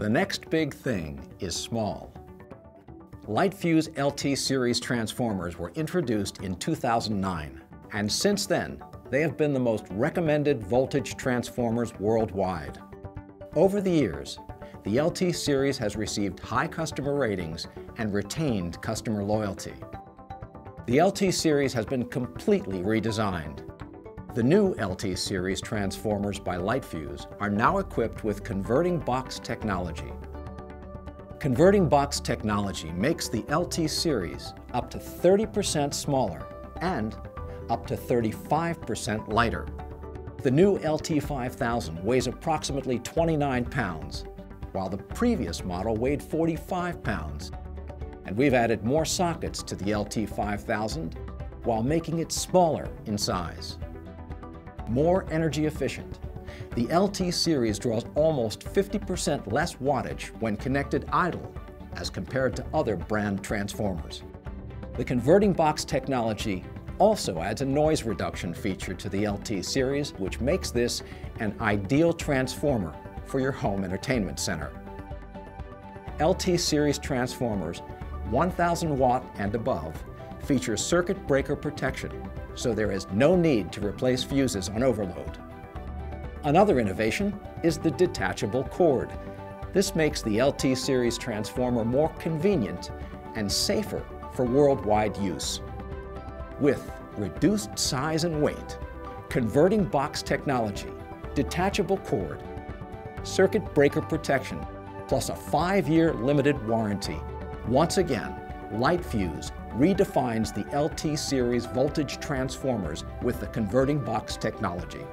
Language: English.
The next big thing is small. LiteFuze LT series transformers were introduced in 2009, and since then, they have been the most recommended voltage transformers worldwide. Over the years, the LT series has received high customer ratings and retained customer loyalty. The LT series has been completely redesigned. The new LT series transformers by LiteFuze are now equipped with converting box technology. Converting box technology makes the LT series up to 30% smaller and up to 35% lighter. The new LT5000 weighs approximately 29 pounds, while the previous model weighed 45 pounds. And we've added more sockets to the LT5000 while making it smaller in size. More energy efficient, the LT series draws almost 50% less wattage when connected idle as compared to other brand transformers. The converting box technology also adds a noise reduction feature to the LT series, which makes this an ideal transformer for your home entertainment center. LT series transformers, 1000 watt and above, feature circuit breaker protection, so there is no need to replace fuses on overload. Another innovation is the detachable cord. This makes the LT series transformer more convenient and safer for worldwide use with reduced size and weight, converting box technology, detachable cord, circuit breaker protection, plus a five-year limited warranty. Once again, LiteFuze redefines the LT series voltage transformers with the converting box technology.